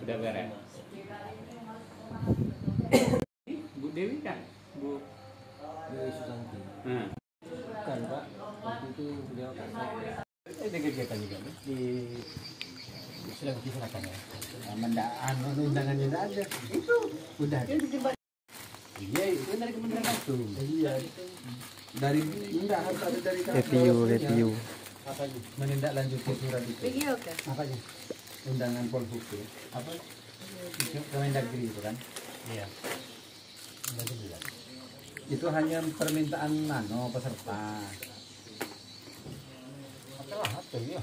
udah beres Bu Dewi kan Bu Dewi Susanti nah. kan pak waktu itu beliau kasih Eh, ada kegiatan juga Bu? di sudah silakan ya Mendaan undangannya tidak ada itu udah iya itu dari Kementerian itu iya dari enggak harus ada dari review review menindaklanjuti surat itu Video kan? apanya undangan Polhukam apa? Kemendagri itu kan? Iya. Itu hanya permintaan nano peserta. Apa hati ya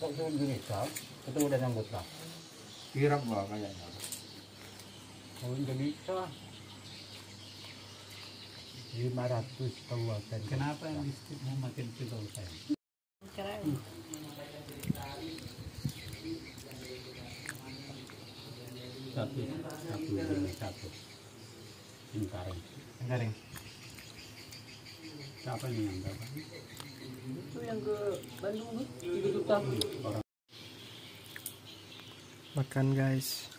kok itu Indonesia? Ketemu dengan anggota. Kira bah kayaknya. Oh Indonesia. 500 kabupaten kenapa yang listrik mau makin kilo saya Keren. Satu satu ini satu. Cengkareng garing. Siapa nih yang dapat Itu yang ke Bandung tuh, tiga juta. orang. Makan guys